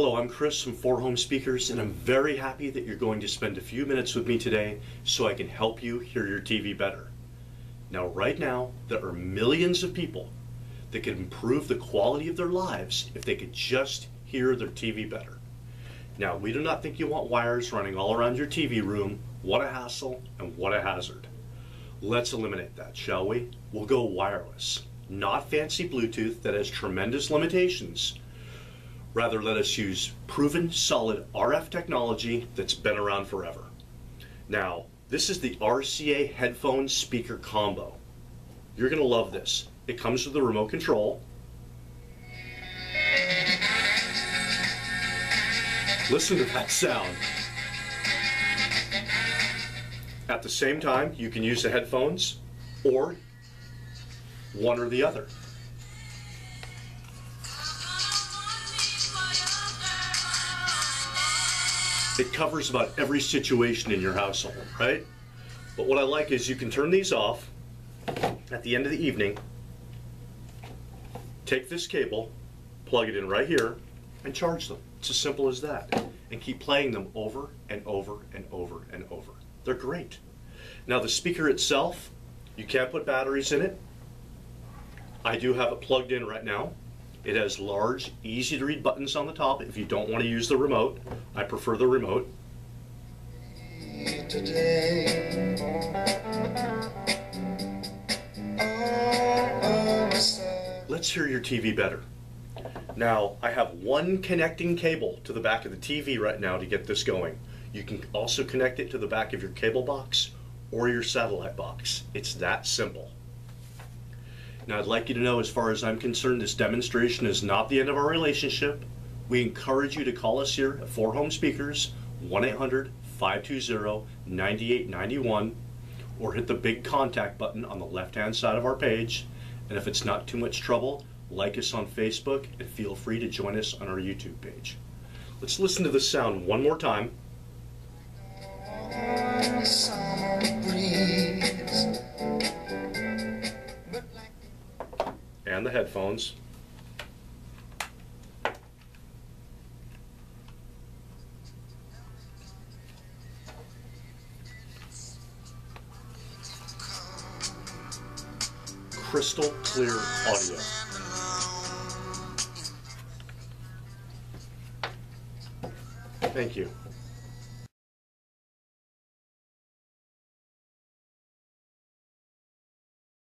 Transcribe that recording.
Hello, I'm Chris from Four Home Speakers, and I'm very happy that you're going to spend a few minutes with me today so I can help you hear your TV better. Now, right now, there are millions of people that could improve the quality of their lives if they could just hear their TV better. Now, we do not think you want wires running all around your TV room. What a hassle and what a hazard. Let's eliminate that, shall we? We'll go wireless. Not fancy Bluetooth that has tremendous limitations. Rather, let us use proven, solid RF technology that's been around forever. Now, this is the RCA headphone speaker combo. You're going to love this. It comes with a remote control. Listen to that sound. At the same time, you can use the headphones or one or the other. It covers about every situation in your household, right? But what I like is you can turn these off at the end of the evening, take this cable, plug it in right here, and charge them. It's as simple as that. And keep playing them over and over and over and over. They're great. Now the speaker itself, you can't put batteries in it. I do have it plugged in right now. It has large, easy to read buttons on the top if you don't want to use the remote. I prefer the remote. Let's hear your TV better. Now, I have one connecting cable to the back of the TV right now to get this going. You can also connect it to the back of your cable box or your satellite box. It's that simple. Now, I'd like you to know, as far as I'm concerned, this demonstration is not the end of our relationship. We encourage you to call us here at Four Home Speakers, 1 800 520 9891, or hit the big contact button on the left hand side of our page. And if it's not too much trouble, like us on Facebook and feel free to join us on our YouTube page. Let's listen to the sound one more time. And the headphones. Crystal clear audio. Thank you.